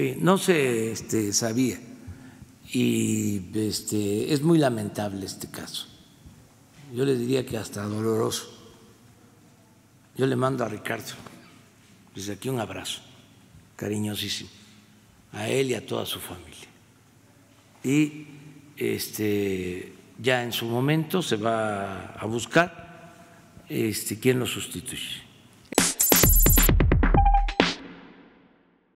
Sí, no se este, sabía y este, es muy lamentable este caso. Yo le diría que hasta doloroso. Yo le mando a Ricardo desde aquí un abrazo cariñosísimo a él y a toda su familia. Y este, ya en su momento se va a buscar este, quién lo sustituye.